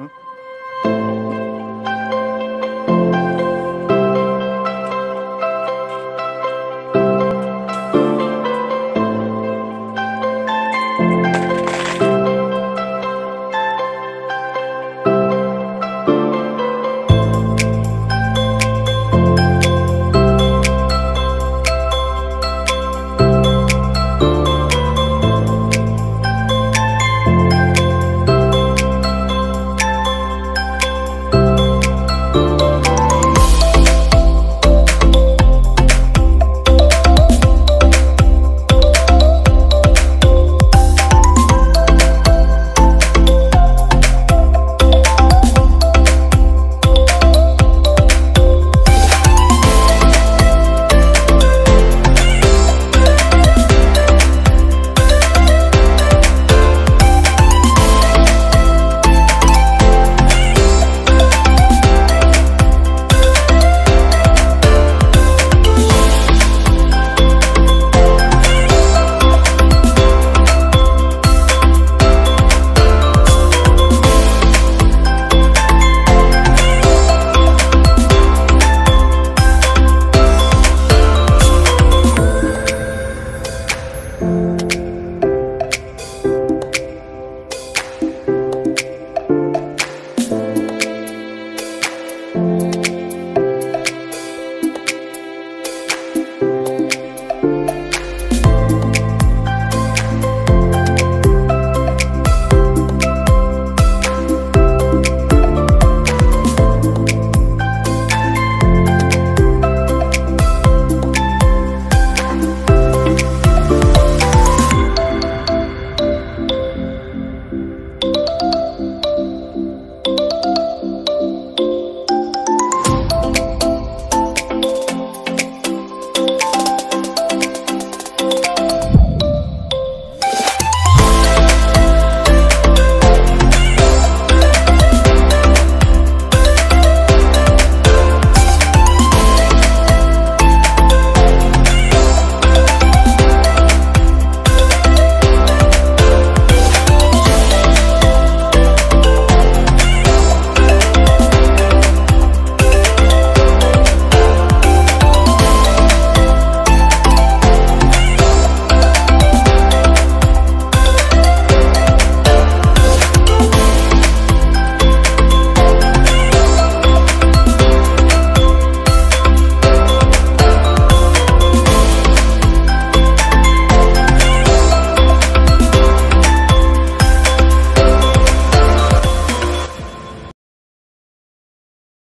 Hum?